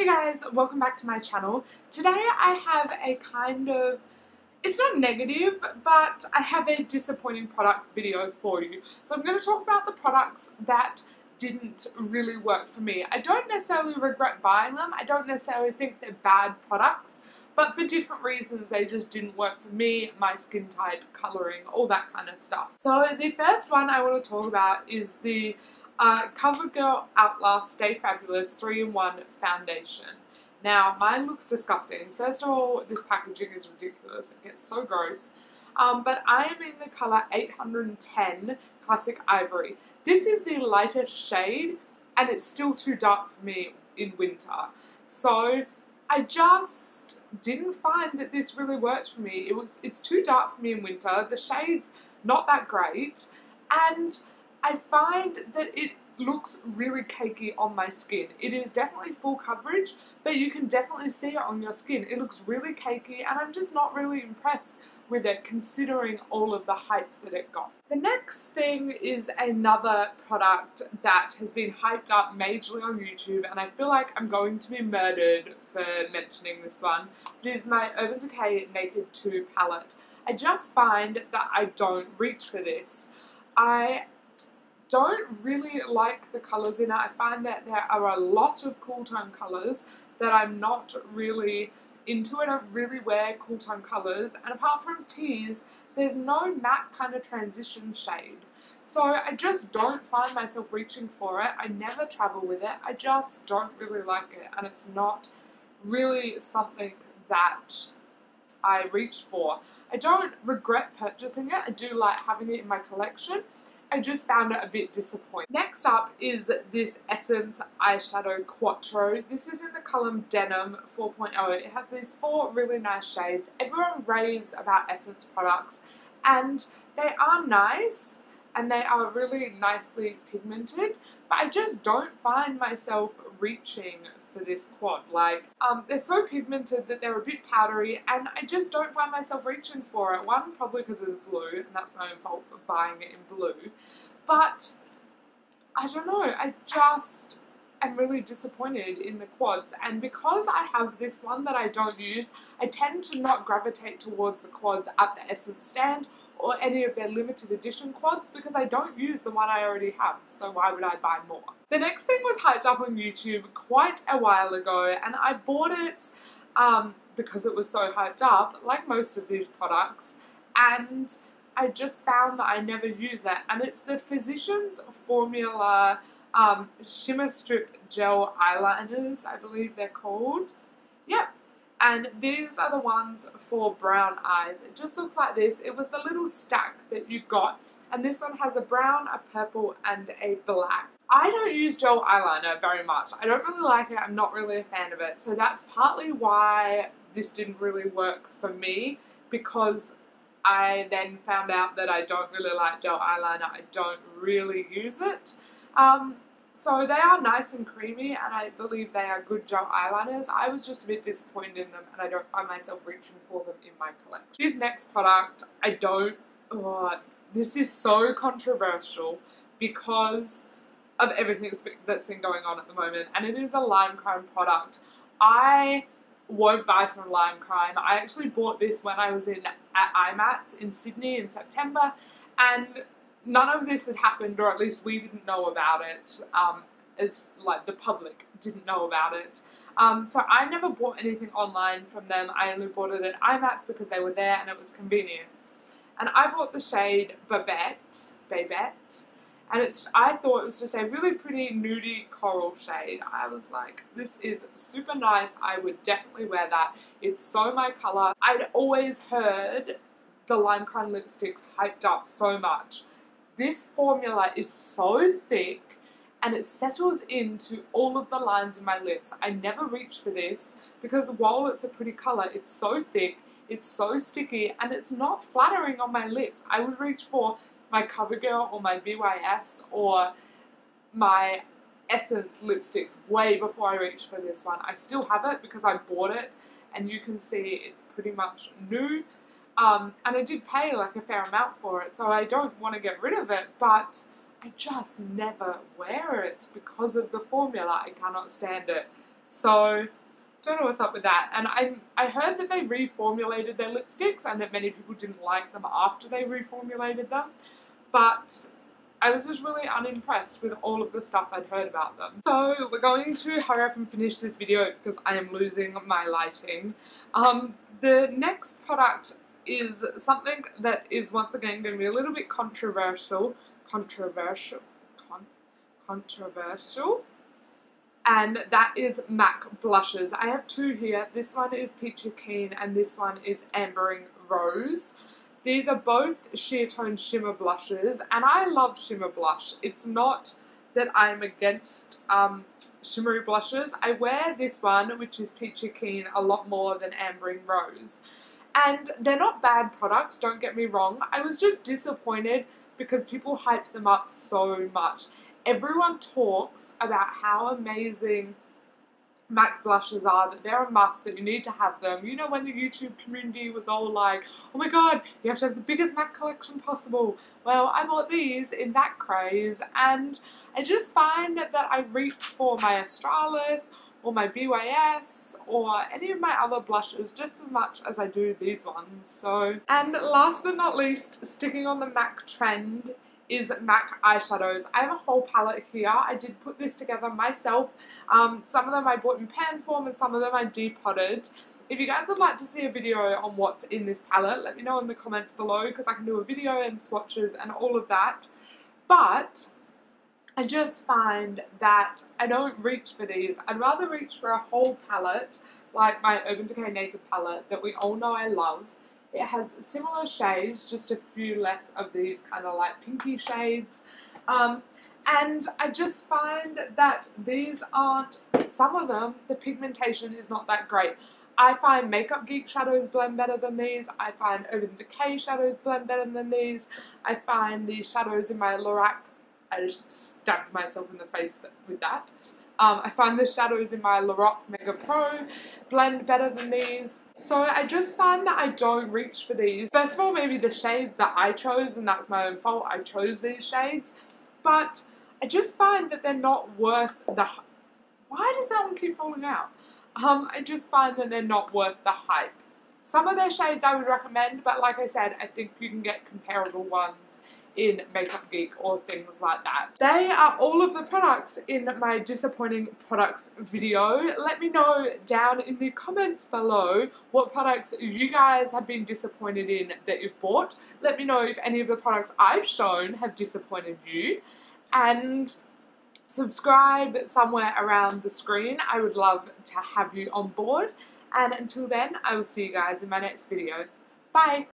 Hey guys, welcome back to my channel. Today I have a kind of, it's not negative, but I have a disappointing products video for you. So I'm going to talk about the products that didn't really work for me. I don't necessarily regret buying them, I don't necessarily think they're bad products, but for different reasons they just didn't work for me, my skin type, colouring, all that kind of stuff. So the first one I want to talk about is the uh, CoverGirl Outlast Stay Fabulous 3-in-1 Foundation. Now, mine looks disgusting. First of all, this packaging is ridiculous. It gets so gross. Um, but I am in the colour 810 Classic Ivory. This is the lightest shade, and it's still too dark for me in winter. So, I just didn't find that this really worked for me. It was It's too dark for me in winter. The shade's not that great. And I find that it looks really cakey on my skin. It is definitely full coverage, but you can definitely see it on your skin. It looks really cakey and I'm just not really impressed with it considering all of the hype that it got. The next thing is another product that has been hyped up majorly on YouTube and I feel like I'm going to be murdered for mentioning this one. It is my Urban Decay Naked 2 palette. I just find that I don't reach for this. I don't really like the colours in it. I find that there are a lot of cool tone colours that I'm not really into it. I really wear cool tone colours and apart from Tease, there's no matte kind of transition shade. So I just don't find myself reaching for it. I never travel with it. I just don't really like it and it's not really something that I reach for. I don't regret purchasing it. I do like having it in my collection I just found it a bit disappointing. Next up is this Essence Eyeshadow Quattro. This is in the colour Denim 4.0. It has these four really nice shades. Everyone raves about Essence products and they are nice and they are really nicely pigmented but I just don't find myself reaching for this quad. Like, um, they're so pigmented that they're a bit powdery and I just don't find myself reaching for it. One, probably because it's blue and that's my own fault for buying it in blue. But, I don't know, I just am really disappointed in the quads and because I have this one that I don't use I tend to not gravitate towards the quads at the Essence stand or any of their limited edition quads because I don't use the one I already have so why would I buy more. The next thing was hyped up on YouTube quite a while ago and I bought it um, because it was so hyped up like most of these products and I just found that I never use it and it's the Physicians Formula um, Shimmer Strip Gel Eyeliners, I believe they're called. Yep. And these are the ones for brown eyes. It just looks like this. It was the little stack that you got. And this one has a brown, a purple, and a black. I don't use gel eyeliner very much. I don't really like it. I'm not really a fan of it. So that's partly why this didn't really work for me because I then found out that I don't really like gel eyeliner. I don't really use it. Um, so they are nice and creamy and I believe they are good gel eyeliners. I was just a bit disappointed in them and I don't find myself reaching for them in my collection. This next product, I don't, oh, this is so controversial because of everything that's been going on at the moment and it is a Lime Crime product. I won't buy from Lime Crime. I actually bought this when I was in at IMATS in Sydney in September and none of this had happened, or at least we didn't know about it, um, as like the public didn't know about it. Um, so I never bought anything online from them. I only bought it at IMATS because they were there and it was convenient. And I bought the shade Babette, Babette, and it's I thought it was just a really pretty nudie coral shade. I was like, this is super nice. I would definitely wear that. It's so my color. I'd always heard the Lime Crime lipsticks hyped up so much this formula is so thick and it settles into all of the lines in my lips. I never reach for this because while it's a pretty colour, it's so thick, it's so sticky, and it's not flattering on my lips. I would reach for my CoverGirl or my BYS or my Essence lipsticks way before I reach for this one. I still have it because I bought it and you can see it's pretty much new. Um, and I did pay like a fair amount for it, so I don't want to get rid of it, but I just never wear it because of the formula. I cannot stand it. So don't know what's up with that. And I I heard that they reformulated their lipsticks and that many people didn't like them after they reformulated them. But I was just really unimpressed with all of the stuff I'd heard about them. So we're going to hurry up and finish this video because I am losing my lighting. Um, the next product is something that is once again going to be a little bit controversial. Controversial? Con controversial? and that is MAC blushes. I have two here. This one is Peachy Keen and this one is Ambering Rose. These are both sheer tone shimmer blushes and I love shimmer blush. It's not that I'm against um, shimmery blushes. I wear this one, which is Peachy Keen, a lot more than Ambering Rose. And they're not bad products, don't get me wrong. I was just disappointed because people hype them up so much everyone talks about how amazing MAC blushes are, that they're a must, that you need to have them. You know when the YouTube community was all like, oh my god, you have to have the biggest MAC collection possible. Well, I bought these in that craze and I just find that I reach for my Australis or my BYS or any of my other blushes just as much as I do these ones. So, and last but not least, sticking on the MAC trend is MAC eyeshadows. I have a whole palette here. I did put this together myself. Um, some of them I bought in pan form and some of them I depotted. If you guys would like to see a video on what's in this palette, let me know in the comments below because I can do a video and swatches and all of that. But I just find that I don't reach for these. I'd rather reach for a whole palette like my Urban Decay Naked palette that we all know I love it has similar shades, just a few less of these kind of like pinky shades. Um, and I just find that these aren't, some of them, the pigmentation is not that great. I find Makeup Geek shadows blend better than these. I find Urban Decay shadows blend better than these. I find the shadows in my Lorac, I just stabbed myself in the face with that. Um, I find the shadows in my Lorac Mega Pro blend better than these. So I just find that I don't reach for these. First of all, maybe the shades that I chose, and that's my own fault, I chose these shades. But I just find that they're not worth the... Why does that one keep falling out? Um, I just find that they're not worth the hype. Some of their shades I would recommend, but like I said, I think you can get comparable ones in Makeup Geek or things like that. They are all of the products in my disappointing products video. Let me know down in the comments below what products you guys have been disappointed in that you've bought. Let me know if any of the products I've shown have disappointed you. And subscribe somewhere around the screen. I would love to have you on board. And until then, I will see you guys in my next video. Bye!